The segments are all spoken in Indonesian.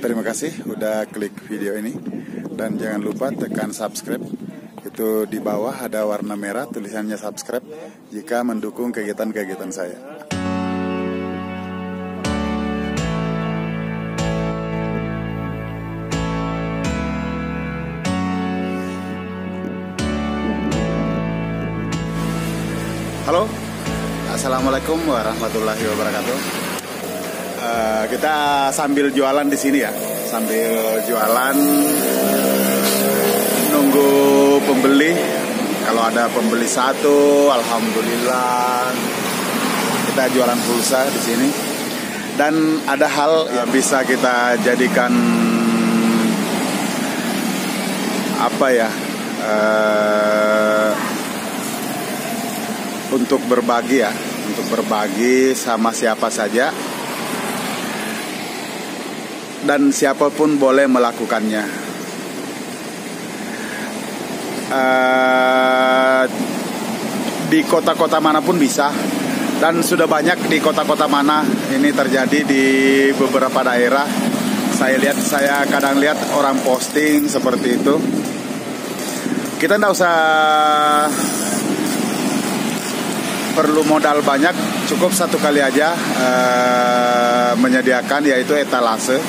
Terima kasih udah klik video ini dan jangan lupa tekan subscribe. Itu di bawah ada warna merah tulisannya subscribe jika mendukung kegiatan-kegiatan saya. Halo, assalamualaikum warahmatullahi wabarakatuh. Uh, kita sambil jualan di sini ya, sambil jualan nunggu pembeli. Kalau ada pembeli satu, alhamdulillah kita jualan pulsa di sini. Dan ada hal yang bisa kita jadikan apa ya? Uh, untuk berbagi ya, untuk berbagi sama siapa saja dan siapa pun boleh melakukannya. Uh, di kota-kota mana pun bisa dan sudah banyak di kota-kota mana ini terjadi di beberapa daerah. Saya lihat, saya kadang lihat orang posting seperti itu. Kita tidak usah perlu modal banyak, cukup satu kali aja uh, menyediakan yaitu etalase.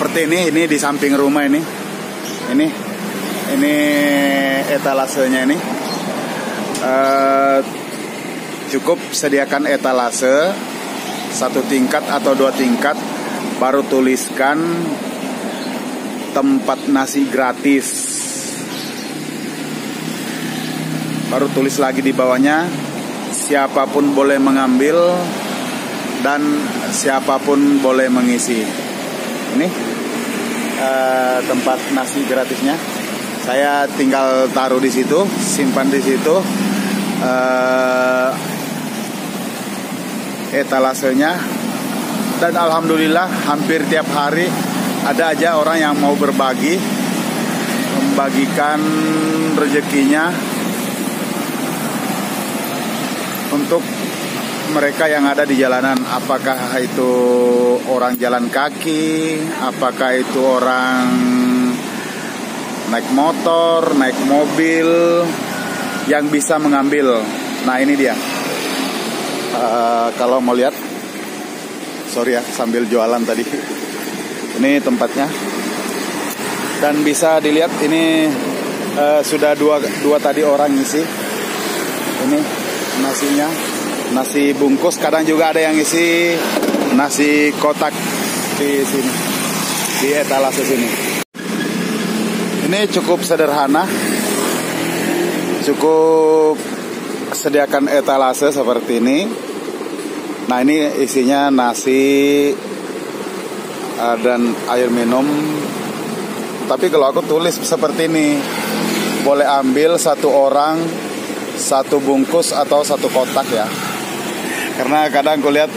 Seperti ini, ini di samping rumah ini, ini, ini etalasenya ini. Uh, cukup sediakan etalase satu tingkat atau dua tingkat, baru tuliskan tempat nasi gratis. Baru tulis lagi di bawahnya siapa pun boleh mengambil dan siapa pun boleh mengisi ini uh, tempat nasi gratisnya. Saya tinggal taruh di situ simpan di situ uh, etalasenya. Dan alhamdulillah hampir tiap hari ada aja orang yang mau berbagi membagikan rezekinya untuk mereka yang ada di jalanan apakah itu orang jalan kaki apakah itu orang naik motor naik mobil yang bisa mengambil? Nah ini dia. Uh, kalau mau lihat sorry ya sambil jualan tadi. Ini tempatnya. Dan bisa dilihat ini uh, sudah dua dua tadi orang ngisi. Ini nasinya nasi bungkus kadang juga ada yang isi nasi kotak di sini. Di etalase sini. Ini cukup sederhana. Cukup sediakan etalase seperti ini. Nah ini isinya nasi uh, dan air minum. Tapi kalau aku tulis seperti ini boleh ambil satu orang satu bungkus atau satu kotak ya karena kadang kulihat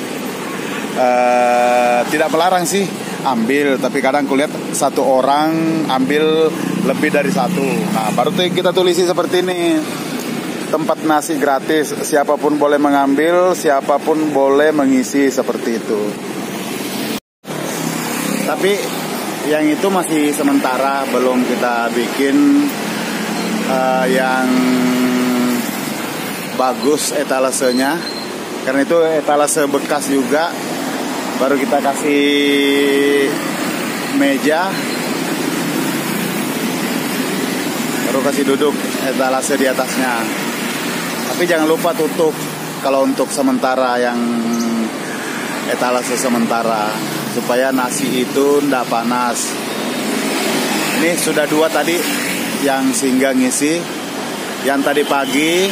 uh, tidak melarang sih ambil tapi kadang kulihat satu orang ambil lebih dari satu. Nah baru kita tulisi seperti ini. Tempat nasi gratis siapa pun boleh mengambil siapa pun boleh mengisi seperti itu. Tapi yang itu masih sementara belum kita bikin uh, yang bagus etalasenya karena itu etalase bekas juga. Baru kita kasih meja. Baru kasih duduk etalase di atasnya. Tapi jangan lupa tutup kalau untuk sementara yang etalase sementara. Supaya nasi itu tidak panas. Ini sudah dua tadi yang singgah ngisi. Yang tadi pagi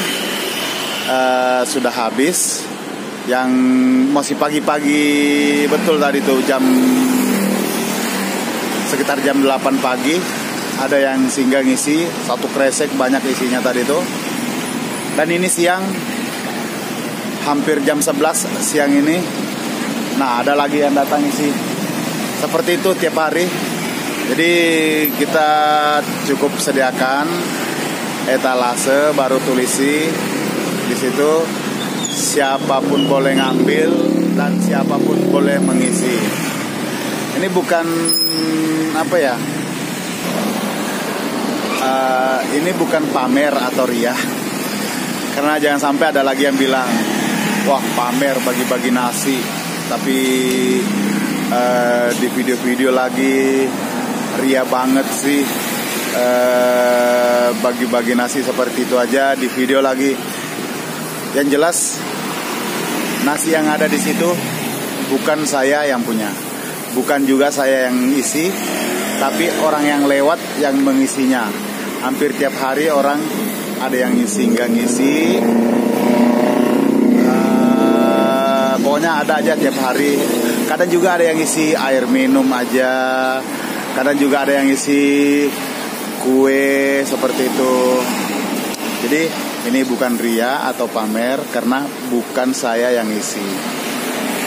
uh, sudah habis yang masih pagi-pagi betul tadi tuh jam sekitar jam 8 pagi ada yang singgah ngisi satu kresek banyak isinya tadi tuh. Dan ini siang hampir jam 11 siang ini. Nah ada lagi yang datang isi seperti itu tiap hari. Jadi kita cukup sediakan etalase baru tulisi di situ siapa pun boleh ngambil dan siapa pun boleh mengisi. ini bukan apa ya uh, ini bukan pamer atau ria karena jangan sampai ada lagi yang bilang wah pamer bagi-bagi nasi. Tapi uh, di video-video lagi ria banget sih. Uh, bagi-bagi nasi seperti itu aja. Di video lagi yang jelas nasi yang ada di situ bukan saya yang punya. Bukan juga saya yang isi tapi orang yang lewat yang mengisinya. Hampir tiap hari orang ada yang ngisi nggak ngisi. Uh, pokoknya ada aja tiap hari. Kadang juga ada yang ngisi air minum aja. Kadang juga ada yang ngisi kue seperti itu jadi ini bukan ria atau pamer karena bukan saya yang ngisi.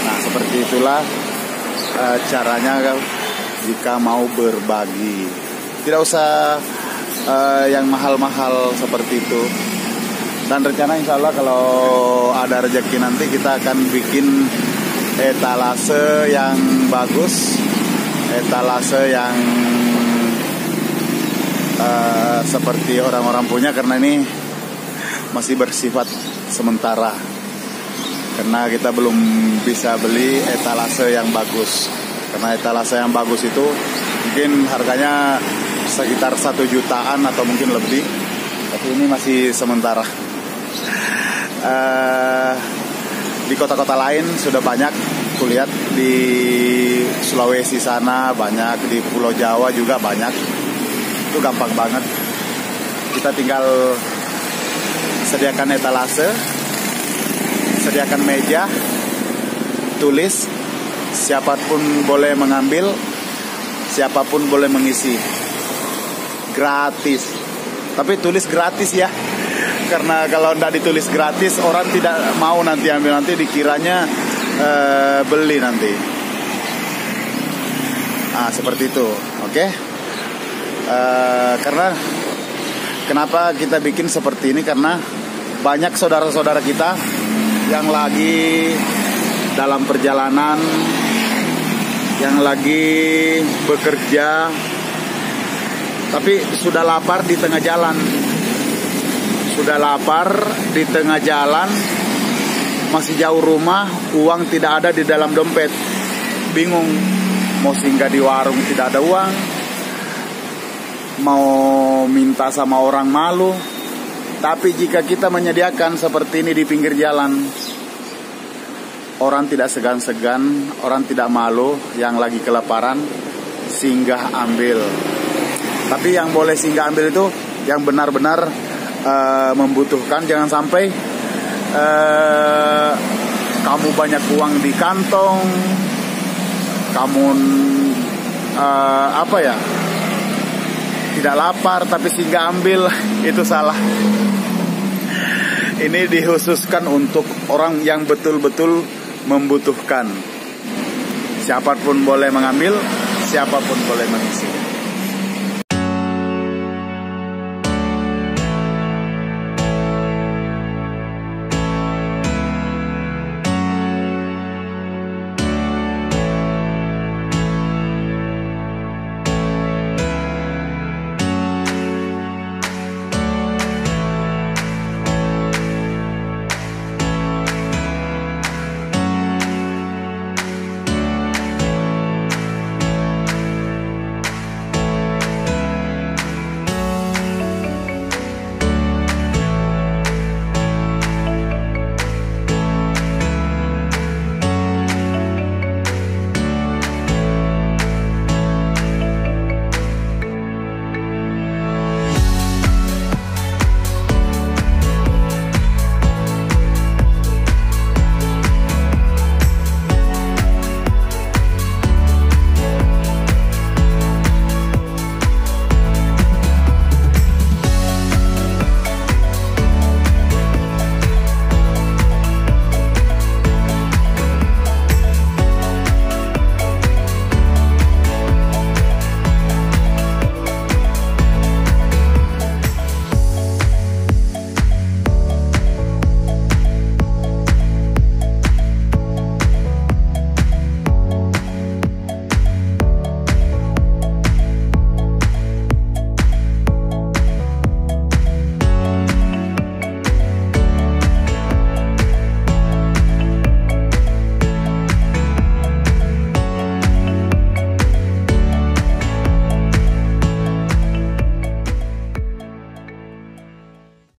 Nah seperti itulah uh, caranya jika mau berbagi. Tidak usah uh, yang mahal-mahal seperti itu. Dan rencana insya Allah kalau ada rezeki nanti kita akan bikin etalase yang bagus etalase yang uh, seperti orang-orang punya karena ini masih bersifat sementara. Karena kita belum bisa beli etalase yang bagus. Karena etalase yang bagus itu mungkin harganya sekitar satu jutaan atau mungkin lebih. Tapi ini masih sementara. Uh, di kota-kota lain sudah banyak. Kulihat di Sulawesi sana banyak di Pulau Jawa juga banyak. Itu gampang banget. Kita tinggal sediakan etalase sediakan meja tulis siapa pun boleh mengambil siapa pun boleh mengisi. Gratis. Tapi tulis gratis ya. Karena kalau tidak ditulis gratis orang tidak mau nanti ambil. Nanti dikiranya uh, beli nanti. Ah seperti itu. Oke? Okay? eh, karena kenapa kita bikin seperti ini? Karena banyak saudara-saudara kita yang lagi dalam perjalanan yang lagi bekerja tapi sudah lapar di tengah jalan. Sudah lapar di tengah jalan masih jauh rumah uang tidak ada di dalam dompet. Bingung mau singgah di warung tidak ada uang mau minta sama orang malu tapi jika kita menyediakan seperti ini di pinggir jalan orang tidak segan-segan, orang tidak malu yang lagi kelaparan singgah ambil. Tapi yang boleh singgah ambil itu yang benar-benar uh, membutuhkan, jangan sampai uh, kamu banyak uang di kantong, kamu uh, apa ya? Tidak lapar tapi singgah ambil itu salah ini dikhususkan untuk orang yang betul-betul membutuhkan. Siapa pun boleh mengambil, siapa pun boleh mengisi.